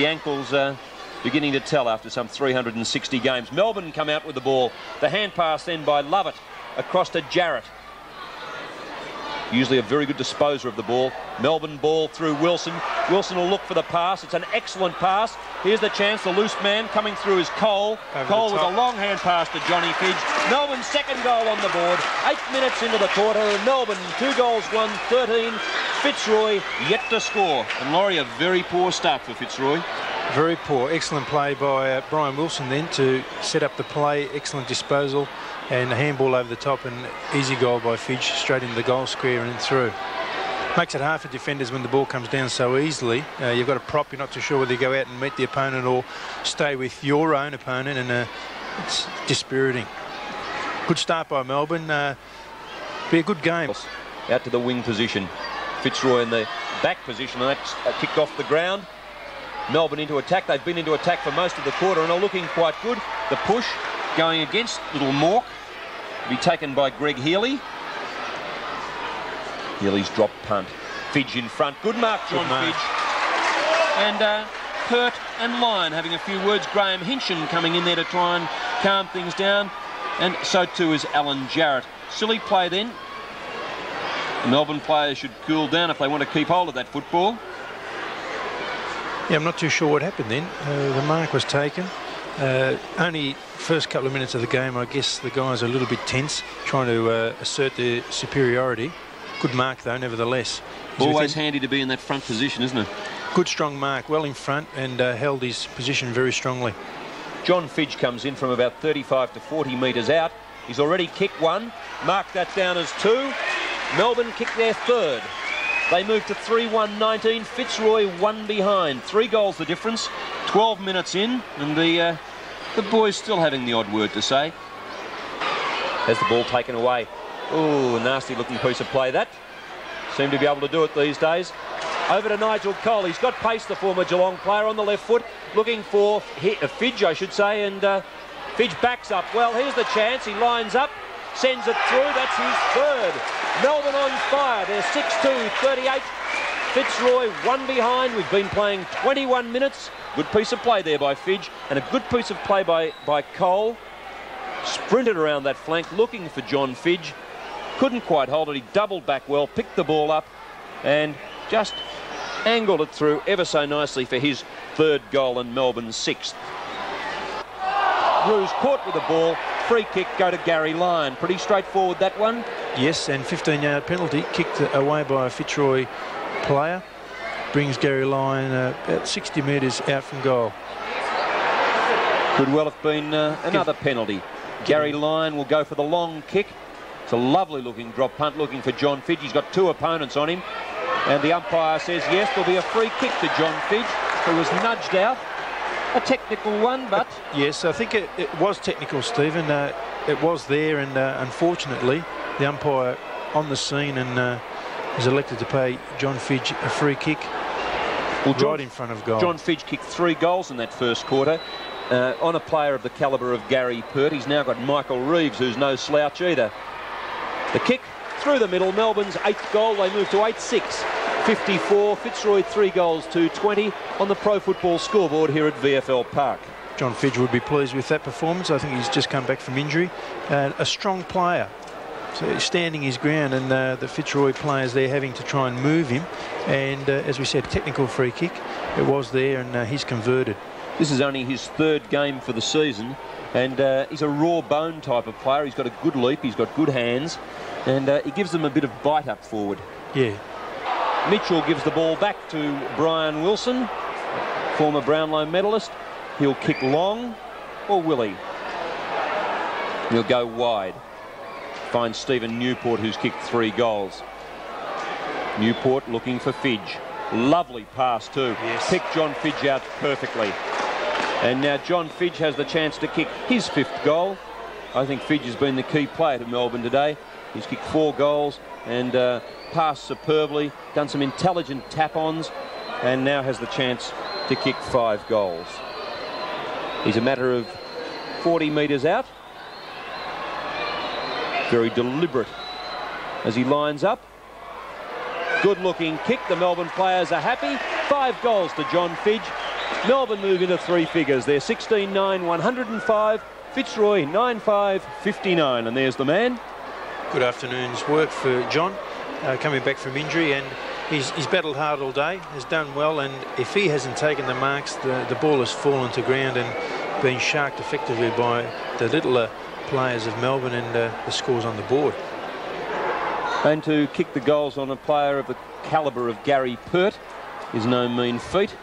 The ankles uh, beginning to tell after some 360 games. Melbourne come out with the ball. The hand pass then by Lovett across to Jarrett. Usually a very good disposer of the ball. Melbourne ball through Wilson. Wilson will look for the pass. It's an excellent pass. Here's the chance. The loose man coming through is Cole. Over Cole with a long hand pass to Johnny Fidge. Melbourne's second goal on the board. Eight minutes into the quarter. Melbourne, two goals, one, 13. Fitzroy yet to score. And Laurie, a very poor start for Fitzroy. Very poor. Excellent play by uh, Brian Wilson then to set up the play. Excellent disposal and a handball over the top and easy goal by Fidge straight into the goal square and through. Makes it hard for defenders when the ball comes down so easily. Uh, you've got a prop, you're not too sure whether you go out and meet the opponent or stay with your own opponent and uh, it's dispiriting. Good start by Melbourne. Uh, be a good game. Out to the wing position. Fitzroy in the back position and that's uh, kicked off the ground. Melbourne into attack. They've been into attack for most of the quarter and are looking quite good. The push going against Little Mork. Be taken by Greg Healy. Healy's drop punt. Fidge in front. Good mark, John Good mark. Fidge. And uh, Pert and Lyon having a few words. Graham Hinchin coming in there to try and calm things down. And so too is Alan Jarrett. Silly play then. The Melbourne players should cool down if they want to keep hold of that football. Yeah, I'm not too sure what happened then. Uh, the mark was taken. Uh, only first couple of minutes of the game, I guess the guys are a little bit tense, trying to uh, assert their superiority. Good mark though, nevertheless. He's Always within- handy to be in that front position, isn't it? good strong mark, well in front, and uh, held his position very strongly. John Fidge comes in from about 35 to 40 metres out. He's already kicked one. Mark that down as two. Melbourne kick their third. They move to 3-1-19. Fitzroy one behind. Three goals the difference. 12 minutes in, and the uh, the boys still having the odd word to say. Has the ball taken away. Oh, nasty looking piece of play that. Seem to be able to do it these days. Over to Nigel Cole. He's got pace, the former Geelong player, on the left foot, looking for hit, uh, Fidge, I should say, and uh, Fidge backs up. Well, here's the chance. He lines up, sends it through. That's his third. Melbourne on fire. They're 6-2, 38. Fitzroy one behind. We've been playing 21 minutes. Good piece of play there by Fidge, and a good piece of play by, by Cole. Sprinted around that flank, looking for John Fidge. Couldn't quite hold it. He doubled back well, picked the ball up, and just angled it through ever so nicely for his third goal and Melbourne's sixth. Bruce caught with the ball. Free kick go to Gary Lyon. Pretty straightforward that one. Yes, and 15-yard penalty kicked away by a Fitzroy player. Brings Gary Lyon uh, about 60 metres out from goal. Could well have been uh, another penalty. Gary Lyon will go for the long kick. It's a lovely looking drop punt looking for John Fidge. He's got two opponents on him. And the umpire says yes, there'll be a free kick to John Fidge, who was nudged out. A technical one, but Yes, I think it, it was technical, Stephen. Uh, it was there, and uh, unfortunately, the umpire on the scene and uh, has elected to pay John Fidge a free kick well, John, right in front of goal. John Fidge kicked three goals in that first quarter. Uh, on a player of the calibre of Gary Pert, he's now got Michael Reeves, who's no slouch either. The kick through the middle, Melbourne's eighth goal. They move to 8-6. 54, Fitzroy three goals to 20 on the Pro Football scoreboard here at VFL Park. John Fidge would be pleased with that performance. I think he's just come back from injury. Uh, a strong player. So he's standing his ground and uh, the Fitzroy players there having to try and move him. And uh, as we said, technical free kick. It was there and uh, he's converted. This is only his third game for the season, and uh, he's a raw bone type of player. He's got a good leap, he's got good hands, and uh, he gives them a bit of bite up forward. Yeah. Mitchell gives the ball back to Brian Wilson, former Brownlow medalist. He'll kick long, or will he? He'll go wide. Finds Stephen Newport, who's kicked three goals. Newport looking for Fidge. Lovely pass too. Yes. Picked John Fidge out perfectly. And now John Fidge has the chance to kick his fifth goal. I think Fidge has been the key player to Melbourne today. He's kicked four goals and uh, passed superbly, done some intelligent tap-ons, and now has the chance to kick five goals. He's a matter of 40 metres out. Very deliberate as he lines up. Good looking kick. The Melbourne players are happy. Five goals to John Fidge. Melbourne move into three figures. They're 16 9 105. Fitzroy 9559, And there's the man. Good afternoon's work for John, uh, coming back from injury, and he's, he's battled hard all day, has done well, and if he hasn't taken the marks, the, the ball has fallen to ground and been sharked effectively by the littler players of Melbourne, and uh, the scores on the board. And to kick the goals on a player of the calibre of Gary Pert is no mean feat.